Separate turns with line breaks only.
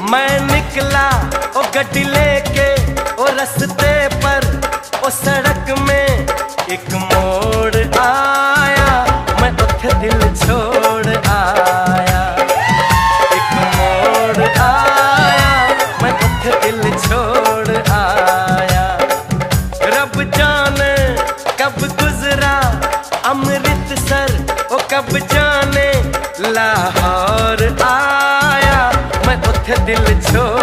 मैं निकला ओ गड्डी लेके ओ रस्ते पर ओ सड़क में एक मोड़ आया। मैं उठे दिल छोड़ आया। एक मोड़ आया। मैं उठे दिल छोड़ आया। रब जाने कब गुजरा, अमृतसर ओ कब जाने, लाहौर दिल छोड़